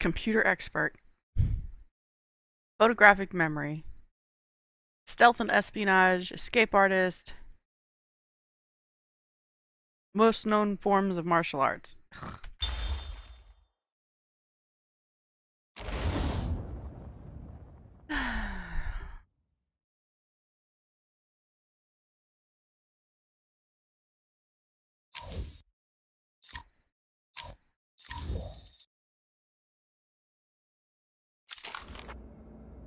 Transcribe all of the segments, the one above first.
computer expert, photographic memory, stealth and espionage, escape artist, most known forms of martial arts. All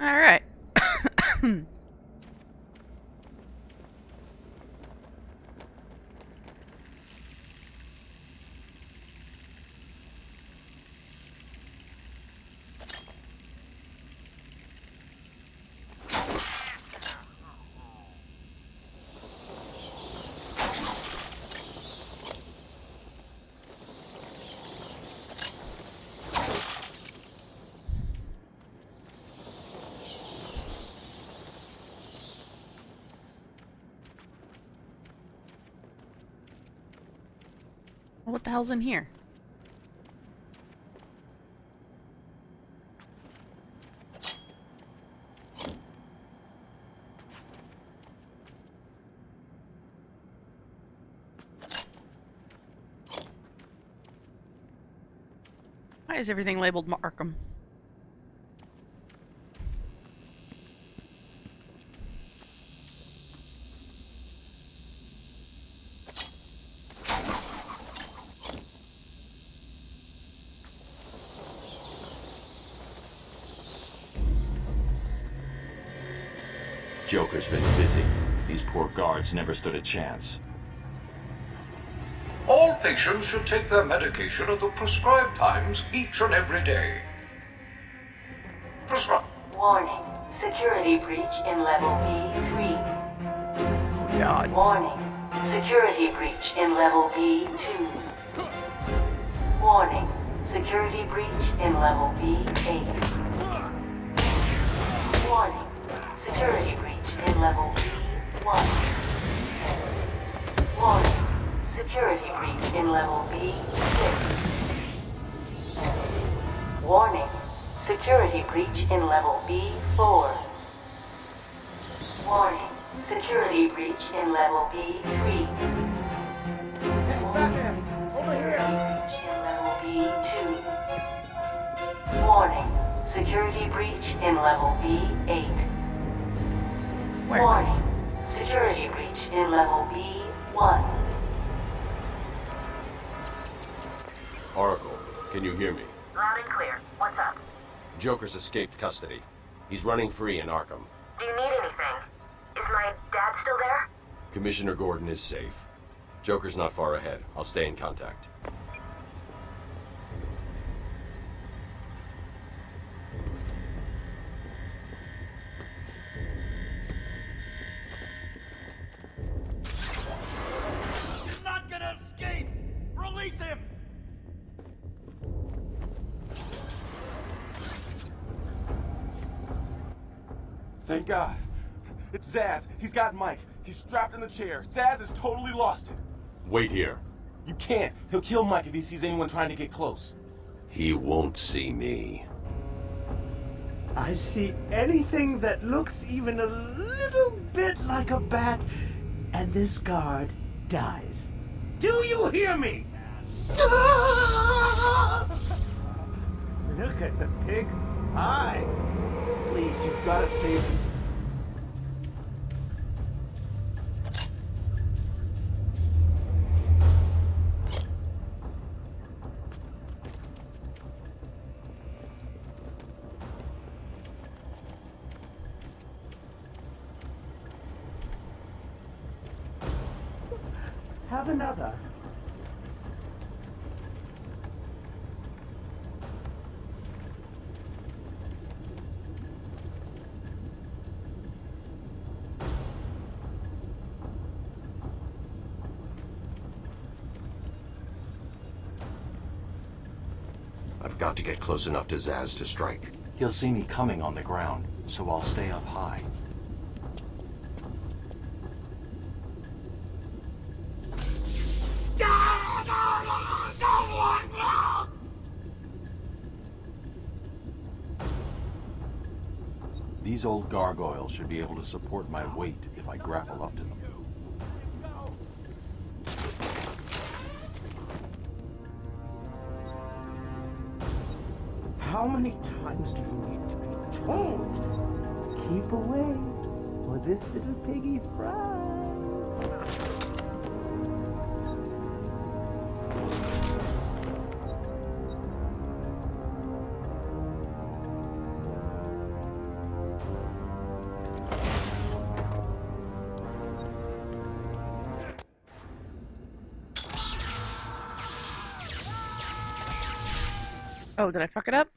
right. What the hell's in here? Why is everything labeled Arkham? Joker's been busy. These poor guards never stood a chance. All patients should take their medication at the prescribed times each and every day. Prescribe. Warning. Security breach in level B3. God. Warning. Security breach in level B2. Warning. Security breach in level B8. Warning. Security breach in level B1. Warning. Security breach in level B6. Warning. Security breach in level B4. Warning. Security breach in level B3. Warning. Security breach in level B2. Warning. Security breach in level B8. Where? Warning. Security breach in level B1. Oracle, can you hear me? Loud and clear. What's up? Joker's escaped custody. He's running free in Arkham. Do you need anything? Is my dad still there? Commissioner Gordon is safe. Joker's not far ahead. I'll stay in contact. Thank God. It's Zsasz. He's got Mike. He's strapped in the chair. Zsasz has totally lost it. Wait here. You can't. He'll kill Mike if he sees anyone trying to get close. He won't see me. I see anything that looks even a little bit like a bat, and this guard dies. Do you hear me? Look at the pig eye. Please, you've got to save Have another. I've got to get close enough to Zsasz to strike. He'll see me coming on the ground, so I'll stay up high. Gargoyles should be able to support my weight if I grapple up to them. How many times do you need to be told? Keep away, or this little piggy fries. Oh, did I fuck it up?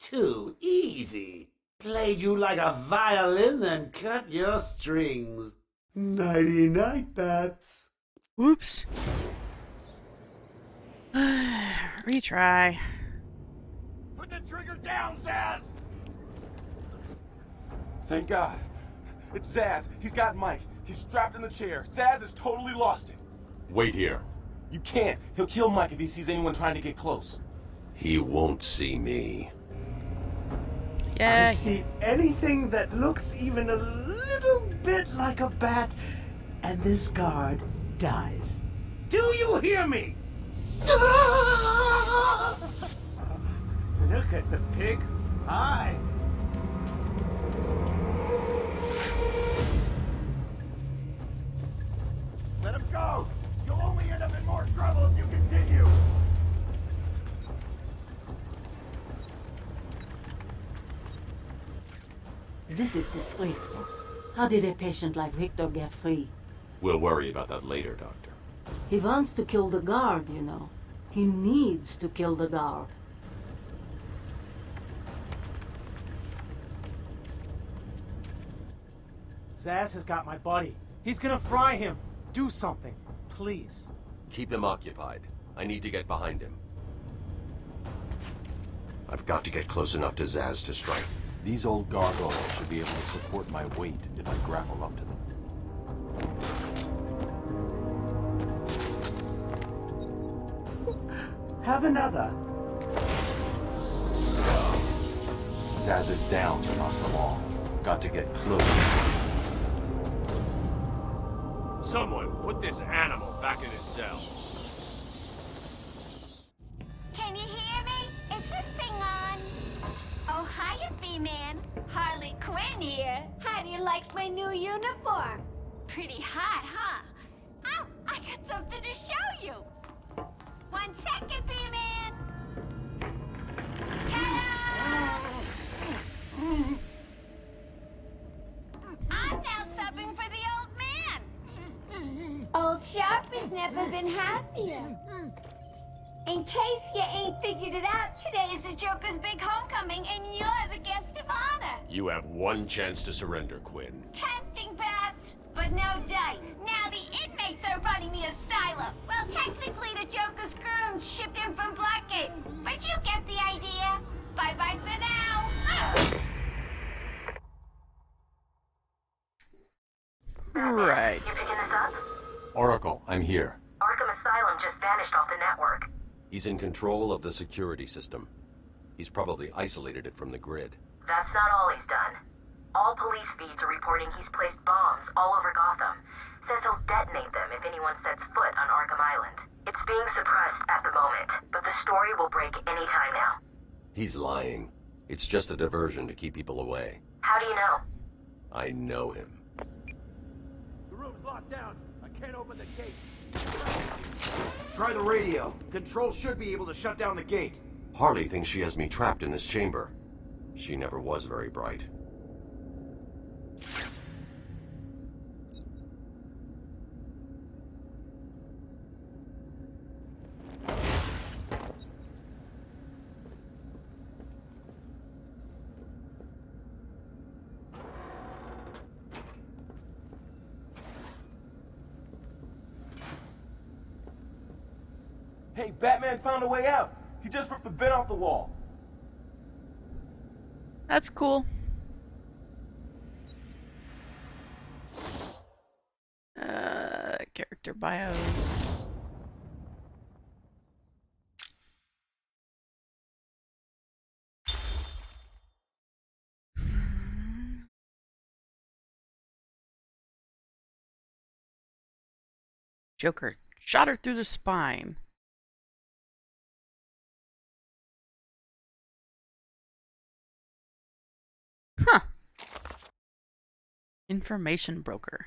Too easy. Played you like a violin and cut your strings. Nighty night, bats. Whoops. Retry. Put the trigger down, Zsasz! Thank God. It's Zsasz. He's got Mike. He's strapped in the chair. Zsasz has totally lost it. Wait here. You can't. He'll kill Mike if he sees anyone trying to get close. He won't see me. Yeah. I see anything that looks even a little bit like a bat, and this guard dies. Do you hear me? Look at the pig eye. This is disgraceful. How did a patient like Victor get free? We'll worry about that later, Doctor. He wants to kill the guard, you know. He needs to kill the guard. Zsasz has got my buddy. He's gonna fry him. Do something, please. Keep him occupied. I need to get behind him. I've got to get close enough to Zsasz to strike. These old gargoyles should be able to support my weight if I grapple up to them. Have another. Zsasz is down, but not for long. Got to get close. Someone put this animal back in his cell. My new uniform? Pretty hot, huh? Oh, I got something to show you. One second, B-Man. I'm now subbing for the old man. Old Sharp has never been happier. In case you ain't figured it out, today is the Joker's big homecoming, and you're the guest of honor. You have one chance to surrender, Quinn. Tempting, Bats, but no dice. Now the inmates are running the asylum. Well, technically, the Joker's goons shipped in from Blackgate, but you get the idea. Bye-bye for now. Right. You picking this up? Oracle, I'm here. Arkham Asylum just vanished off the network. He's in control of the security system. He's probably isolated it from the grid. That's not all he's done. All police feeds are reporting he's placed bombs all over Gotham. Says he'll detonate them if anyone sets foot on Arkham Island. It's being suppressed at the moment, but the story will break any time now. He's lying. It's just a diversion to keep people away. How do you know? I know him. The room's locked down. I can't open the gate. Try the radio. Control should be able to shut down the gate. Harley thinks she has me trapped in this chamber. She never was very bright. Hey, Batman found a way out. He just ripped the vent off the wall. That's cool. Uh, character bios. Hmm. Joker shot her through the spine. Information broker.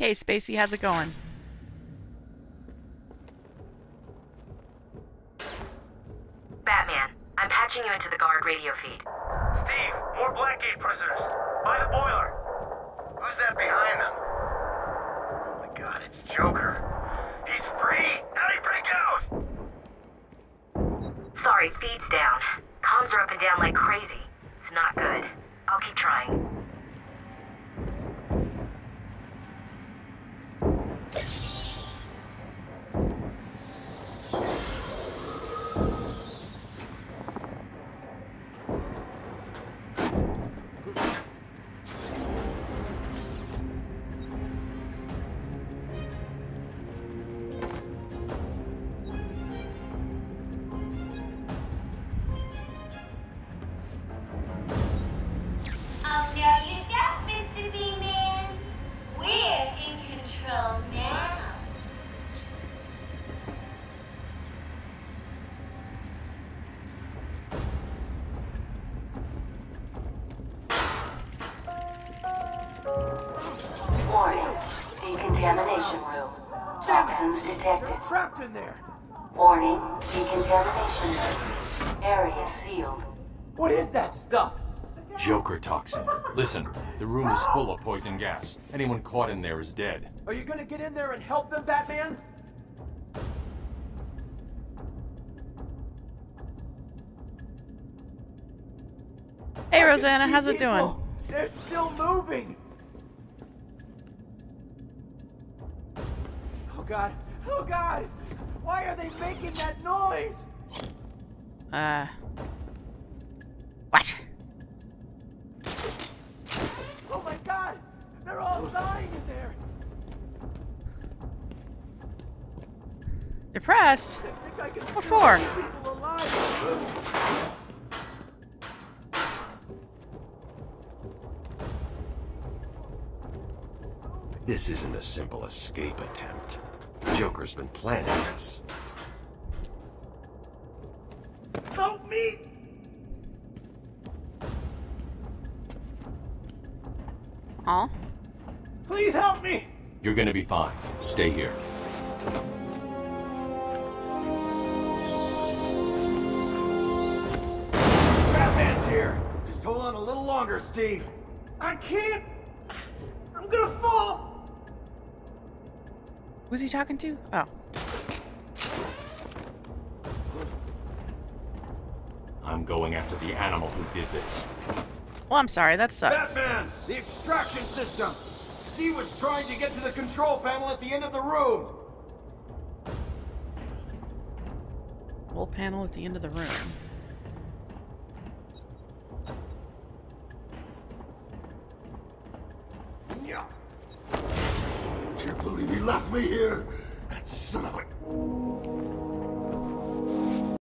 Hey, Spacey, how's it going? Batman, I'm patching you into the guard radio feed. Steve, more Blackgate prisoners. By the boiler. Who's that behind them? Oh my god, it's Joker. He's free! How'd he break out? Sorry, feed's down. Comms are up and down like crazy. It's not good. Toxins detected. Trapped in there. Warning. Decontamination. Area sealed. What is that stuff? Joker toxin. Listen, the room is full of poison gas. Anyone caught in there is dead. Are you gonna get in there and help them, Batman? Hey, Rosanna, how's it people. doing? They're still moving. God. Oh god. Why are they making that noise? Uh. What? Oh my god. They're all dying in there. Depressed? I I What for? see people alive. This isn't a simple escape attempt. Joker's been planning this. Help me! Aw. Please help me! You're gonna be fine. Stay here. Batman's here! Just hold on a little longer, Steve. I can't! I'm gonna fall! Who's he talking to? Oh. I'm going after the animal who did this. Well, I'm sorry, that sucks. Batman! The extraction system! Steve was trying to get to the control panel at the end of the room! Wall panel at the end of the room. Me here.